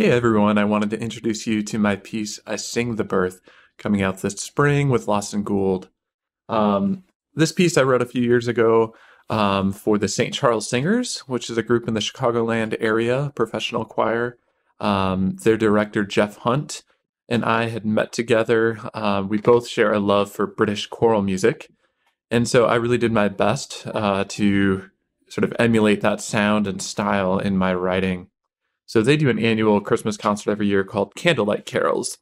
Hey everyone, I wanted to introduce you to my piece, I Sing the Birth, coming out this spring with Lawson Gould. Um, this piece I wrote a few years ago um, for the St. Charles Singers, which is a group in the Chicagoland area, professional choir. Um, their director, Jeff Hunt, and I had met together. Uh, we both share a love for British choral music. And so I really did my best uh, to sort of emulate that sound and style in my writing. So they do an annual Christmas concert every year called Candlelight Carols.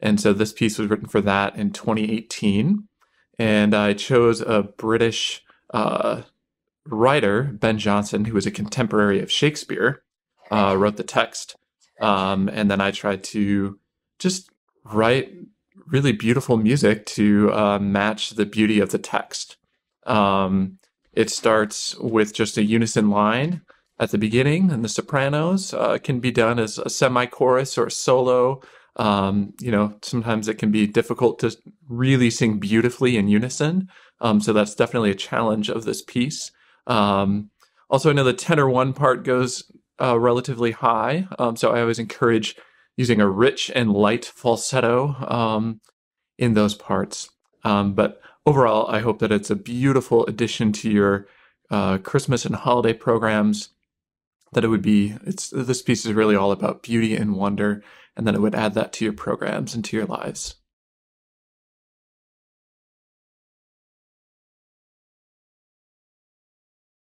And so this piece was written for that in 2018. And I chose a British uh, writer, Ben Jonson, who was a contemporary of Shakespeare, uh, wrote the text. Um, and then I tried to just write really beautiful music to uh, match the beauty of the text. Um, it starts with just a unison line at the beginning, and the sopranos uh, can be done as a semi-chorus or a solo. Um, you know, sometimes it can be difficult to really sing beautifully in unison. Um, so that's definitely a challenge of this piece. Um, also, I know the tenor one part goes uh, relatively high, um, so I always encourage using a rich and light falsetto um, in those parts. Um, but overall, I hope that it's a beautiful addition to your uh, Christmas and holiday programs that it would be it's this piece is really all about beauty and wonder and that it would add that to your programs and to your lives